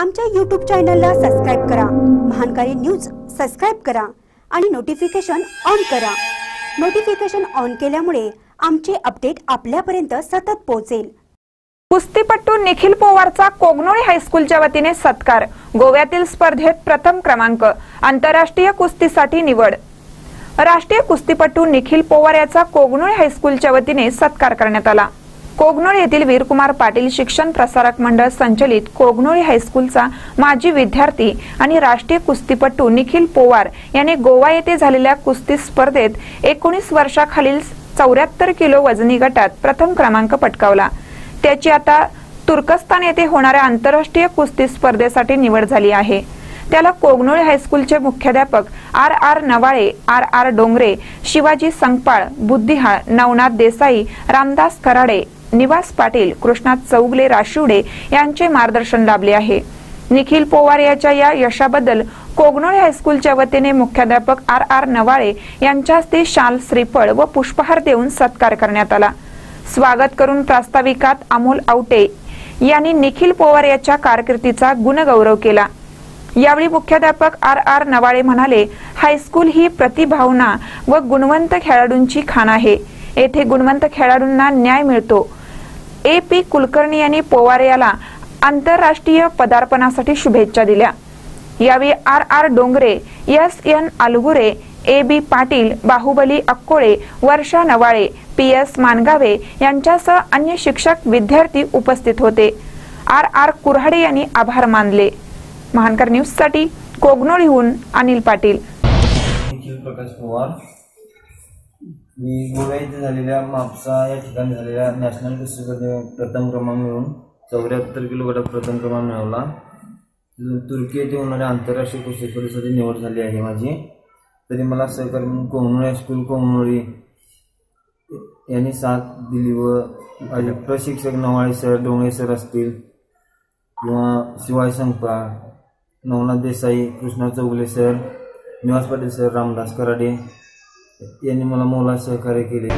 आमच्या यूट्यूब चॅनलला सबस्क्राईब करा. महानकारी न्यूज सबस्क्राईब करा आणि नोटिफिकेशन ऑन करा. नोटिफिकेशन ऑन केल्यामुळे आमचे अपडेट आपल्यापर्यंत सतत पोहोचेल. कुस्तीपटू निखिल पोवारचा कोगनोळी हायस्कूलच्या वतीने सत्कार. गोव्यातील स्पर्धेत प्रथम क्रमांक. आंतरराष्ट्रीय कुस्तीसाठी निवड. राष्ट्रीय कुस्तीपटू निखिल पोवार याचा कोगनोळी हायस्कूलच्या वतीने सत्कार करण्यात आला. कोगनोळ येथील वीरकुमार पाटील शिक्षण प्रसारक मंडळ संचलित कोगनोळी हायस्कूलचा माजी विद्यार्थी आणि राष्ट्रीय कुस्तीपटू निखिल पोवार याने गोवा येथे झालेल्या कुस्ती स्पर्धेत एकोणीस वर्षाखालील चौऱ्याहत्तर किलो वजनी गटात प्रथम क्रमांक पटकावला. त्याची आता तुर्कस्तान येथे होणाऱ्या आंतरराष्ट्रीय कुस्ती स्पर्धेसाठी निवड झाली आहे. त्याला कोगनोळी हायस्कूलचे मुख्याध्यापक R R Navale R R Dongare Shivaji Sangpal Buddhihal Navnath Desai Ramdas Karade Niwas Patil Krishnat Chougale Rashiwade यांचे मार्गदर्शन लाभले आहे. निखिल पोवार याच्या या यशाबद्दल कोगनोळे हायस्कूलच्या वतीने मुख्याध्यापक आर आर नवाळे यांच्या हस्ते शाल श्रीफळ व पुष्पहार देऊन सत्कार करण्यात आला. स्वागत करून प्रास्ताविकात अमोल आवटे यांनी निखिल पोवार याच्या कारकिर्दीचा गुणगौरव केला. यावेळी मुख्याध्यापक आर आर नवाळे म्हणाले हायस्कूल ही प्रतिभावना व गुणवंत खेळाडूंची खाण आहे. येथे गुणवंत खेळाडूंना न्याय मिळतो. ए. पी. कुलकर्णी यांनी पोवार याला आंतरराष्ट्रीय पदार्पणासाठी शुभेच्छा दिल्या. यावेळी R. R. Dongare S. N. Alagure A. B. Patil Bahubali Akkole Varsha Navale P. S. Mangave यांच्यासह अन्य शिक्षक विद्यार्थी उपस्थित होते. आर. आर. कुऱ्हाडे यांनी आभार मानले. महानकर न्यूजसाठी कोगनोळीहून अनिल पाटील. प्रकाश पवार मी गोव्या इथे झालेल्या म्हापसा या ठिकाणी झालेल्या नॅशनल कुस्तीमध्ये प्रथम क्रमांक मिळून चौऱ्याहत्तर किलो गटात प्रथम क्रमांक मिळवला. तुर्की येथे होणाऱ्या आंतरराष्ट्रीय कुस्ती स्पर्धेसाठी निवड झाली आहे माझी. तरी मला सहकारी म्हणून कोमनोळी हायस्कूल कोमनोळी यांनी साथ दिली व प्रशिक्षक नवाळे सर डोंगळे सर असतील किंवा शिवाय संपा नवनाथ देसाई कृष्णा चौगले सर निवास पाटील सर रामदास कराडे यांनी मला मोला सहकार्य केले.